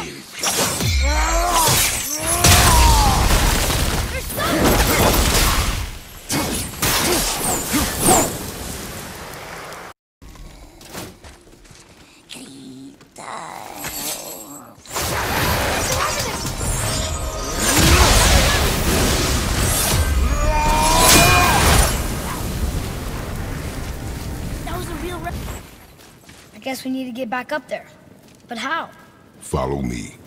I guess we need to get back up there. But how? Follow me.